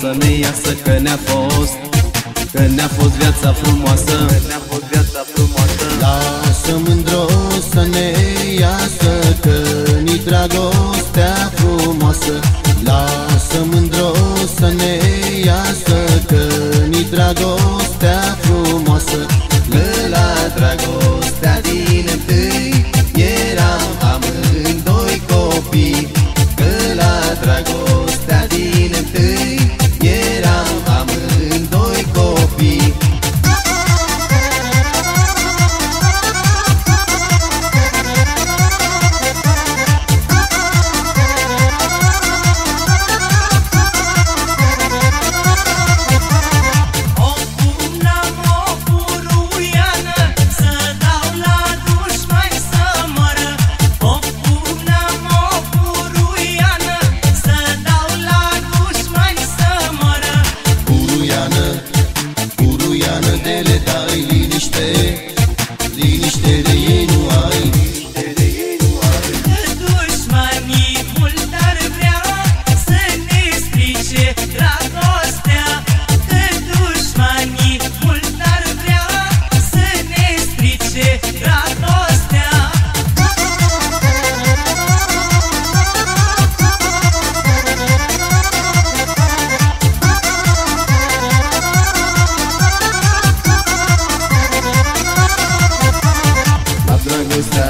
să ne iasă Că ne-a fost Că ne-a fost viața frumoasă. Că ne-a fost viața frumoasă. Lasă mândro să ne iasă Că ni dragostea frumoasă.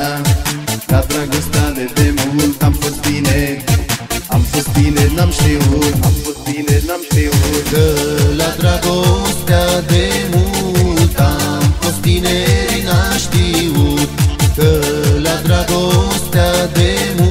mea La dragostea de demult am fost bine. Am fost bine, n-am știut Am fost bine, n-am știut. Că la dragostea de mult Am fost bine, n-am știut. Că la dragostea de mult